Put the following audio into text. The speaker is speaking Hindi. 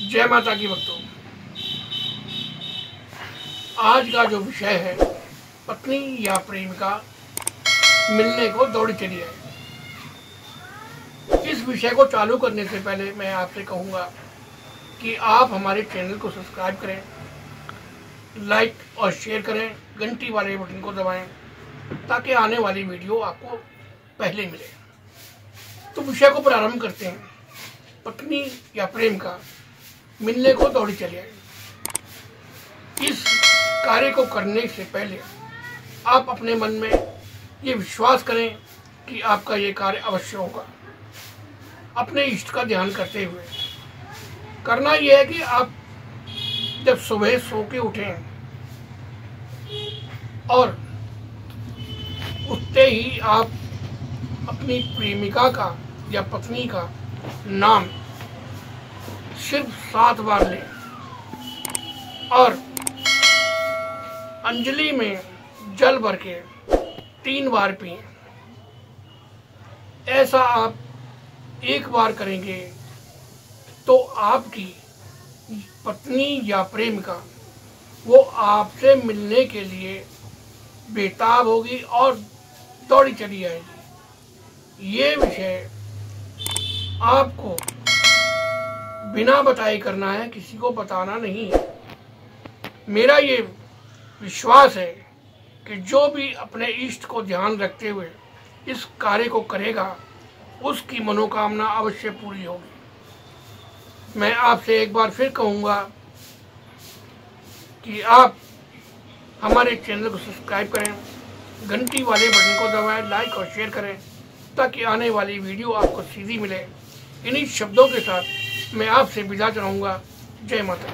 जय माता की भक्तों, आज का जो विषय है, पत्नी या प्रेम का मिलने को दौड़ी चली है। इस विषय को चालू करने से पहले मैं आपसे कहूँगा कि आप हमारे चैनल को सब्सक्राइब करें, लाइक और शेयर करें, घंटी वाले बटन को दबाएँ, ताकि आने वाली वीडियो आपको पहले मिले। तो विषय को प्रारंभ करते हैं। पत्नी या प्रेम का मिलने को दौड़ी चले आए इस कार्य को करने से पहले आप अपने मन में ये विश्वास करें कि आपका ये कार्य अवश्य होगा। अपने इष्ट का ध्यान करते हुए। करना यह है कि आप जब सुबह सो के उठें और उठते ही आप अपनी प्रेमिका का या पत्नी का नाम सिर्फ़ सात बार लें। और अंजलि में जल भर के तीन बार पिए। ऐसा आप एक बार करेंगे तो आपकी पत्नी या प्रेमिका, वो आपसे मिलने के लिए बेताब होगी और दौड़ी चली आएगी ये विषय आपको बिना बताए करना है, किसी को बताना नहीं है। मेरा ये विश्वास है कि जो भी अपने इष्ट को ध्यान रखते हुए इस कार्य को करेगा, उसकी मनोकामना अवश्य पूरी होगी। मैं आपसे एक बार फिर कहूँगा कि आप हमारे चैनल को सब्सक्राइब करें, घंटी वाले बटन को दबाएँ, लाइक और शेयर करें, ताकि आने वाली वीडियो आपको सीधी मिले। इन्हीं शब्दों के साथ मैं आपसे विदा चाहूँगा। जय माता